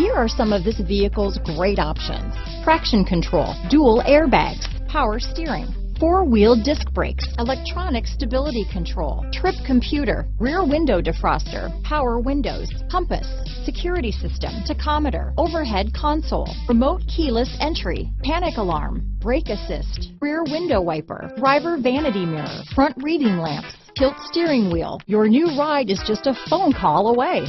Here are some of this vehicle's great options. Traction control, dual airbags, power steering, four-wheel disc brakes, electronic stability control, trip computer, rear window defroster, power windows, compass, security system, tachometer, overhead console, remote keyless entry, panic alarm, brake assist, rear window wiper, driver vanity mirror, front reading lamps, tilt steering wheel. Your new ride is just a phone call away.